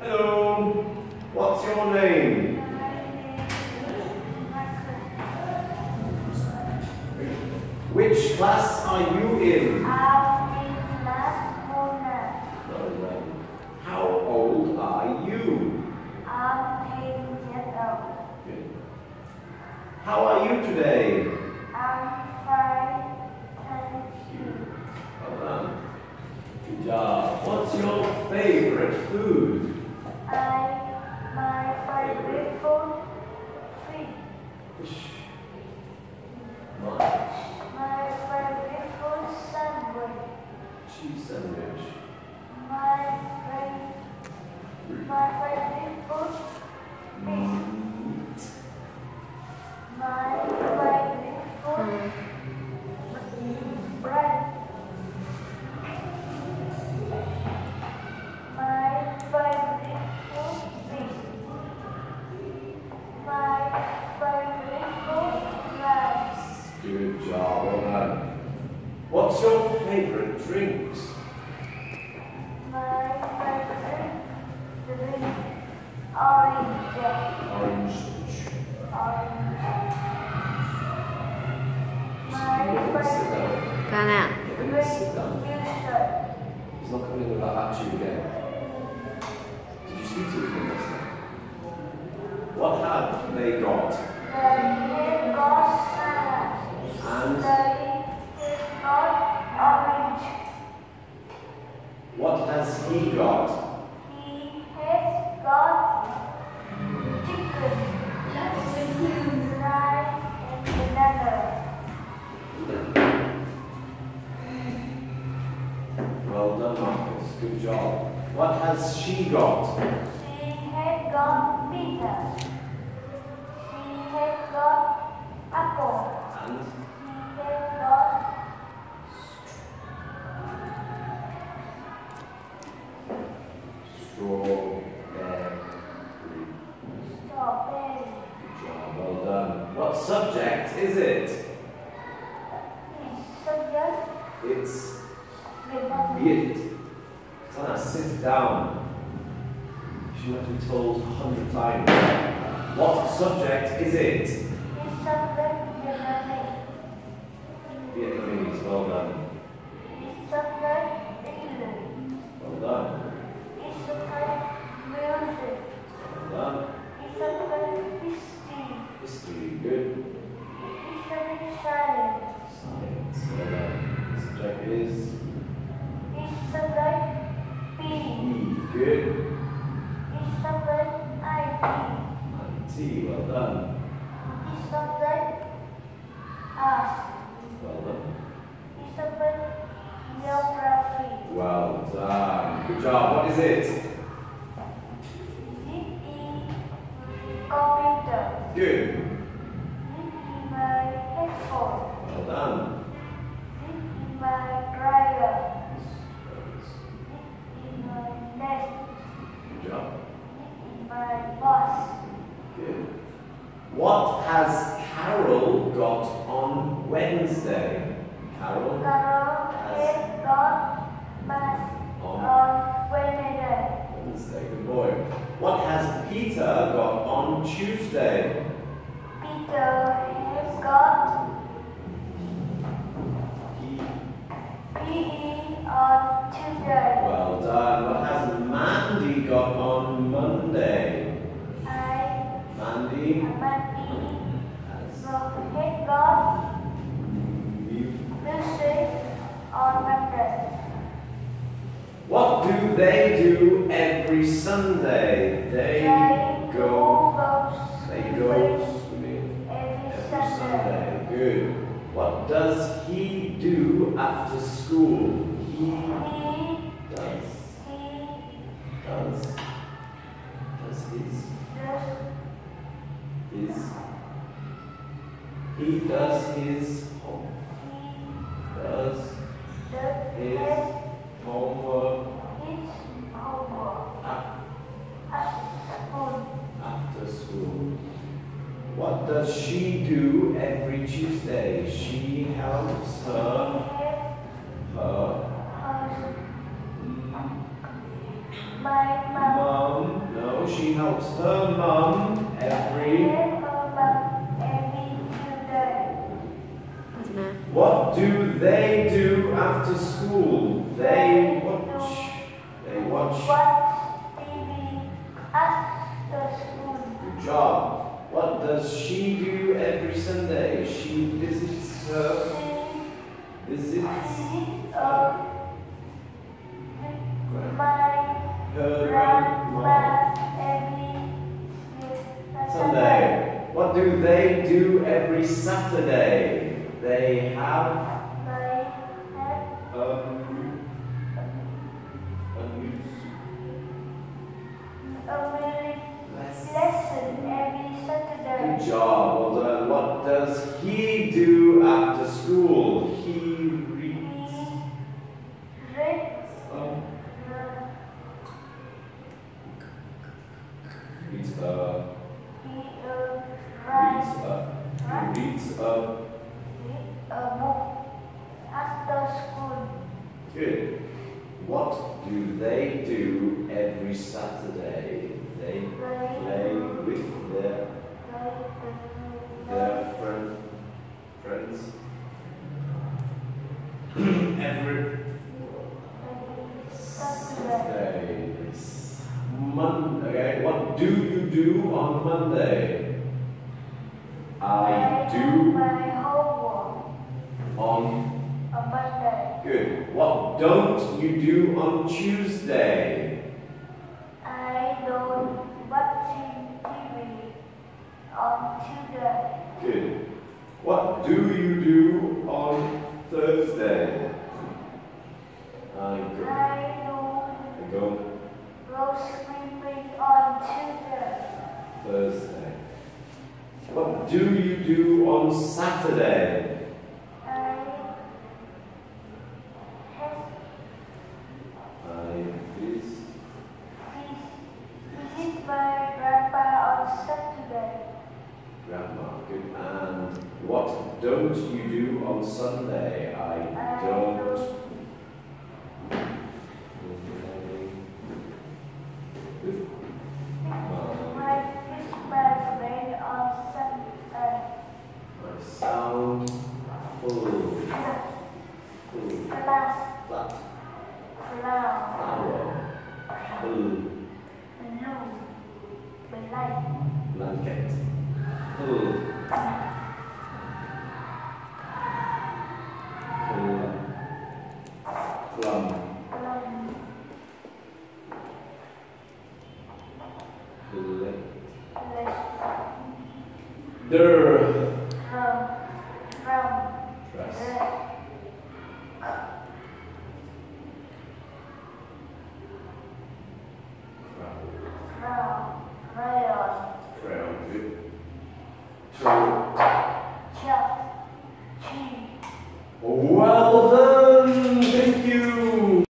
Hello. What's your name? My name is Which class are you in? I'm in class corner. How old are you? Good. How are you today? Well done. Good job. What's your favorite food? Fish. Mine. Cheese sandwich. My favorite, my favorite food is Meat. my favorite food bread. My favorite food is my favorite food rice. Good job. Well done. What's your favorite drinks? My favorite drink orange. Orange juice. Orange. My favorite down. 干了。Can you sit down? Fusion. He's not coming with that at you again. Did you speak to him last night? What have they got? The got salad. And The got orange. what has he got? He has got chicken. Rice and banana. Well done, Marcus. Good job. What has she got? She has got pizza. She has got apple. And She has got strawberry. strawberry. Good job. Well done. What subject is it? It's subject It's weird. Tana, sit down. She have to be told a hundred times. What subject is it? It's subject Vietnamese. Vietnamese. Well done. It's subject English. Well done. It's subject music. Well done. It's subject history. History. Good. It's subject science. Science. Well done. Subject is It's subject P. E. Good. It's subject IT. And Well done. It's subject us. Well done. It's subject geography. Well done. Good job. What is it? It is computer. Good. It is my headphone. Well done. It is my dryer. It is my desk. Good job. It is my boss. Good. What has Carol got on Wednesday? Carol Carol has got math on on Wednesday. Wednesday. Good boy. What has Peter got on Tuesday? Peter has got. PE on Tuesday. Well done. What has Mandy got on Monday? I Mandy Monday has got music on Monday. What do they do every Sunday? They. They go swimming every Sunday. Good. What does he do after school? He does. Does. Does his. His. He does his home. he Does does his his homework his homework af- at school. after school. What does she do every Tuesday? She helps her, her mom. Mom? No, she helps her mum every. What do they do after school? They watch. They watch. Watch TV after school. Good job. What does she do every Sunday? She visits her. Visits her every Sunday. What do they do every Saturday? They have Good job. Well done. What does he do after school? He reads. Reads Um, reads a. he uh, Reads a. He reads a. a book after school. Good. What do they do every Saturday? They play with their do on Monday? I do my homework on. on Monday. Good. What don't you do on Tuesday? I don't watching TV on Tuesday. Good. What do you do on Thursday? I go. I go go swimming on Tuesday. Thursday. What do you do on Saturday? I have I visit. visit my grandpa on Saturday. Grandma. Good. And what don't you do on Sunday? I don't. My fish my friend on Sunday. I sound full. Full. Class Flat. clown Flower. Blue. blue black Blanket. Full. Full. Plum. plum Full. black